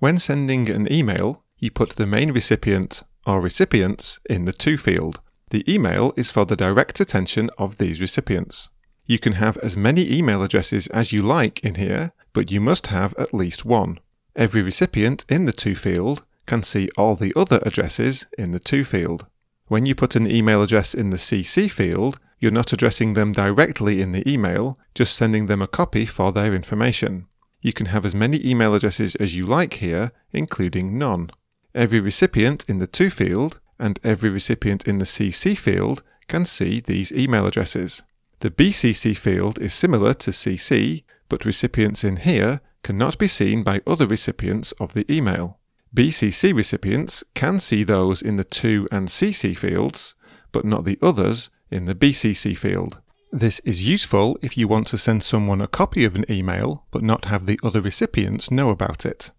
When sending an email, you put the main recipient or recipients in the To field. The email is for the direct attention of these recipients. You can have as many email addresses as you like in here, but you must have at least one. Every recipient in the To field can see all the other addresses in the To field. When you put an email address in the CC field, you're not addressing them directly in the email, just sending them a copy for their information. You can have as many email addresses as you like here, including none. Every recipient in the To field and every recipient in the CC field can see these email addresses. The BCC field is similar to CC, but recipients in here cannot be seen by other recipients of the email. BCC recipients can see those in the To and CC fields, but not the others in the BCC field. This is useful if you want to send someone a copy of an email but not have the other recipients know about it.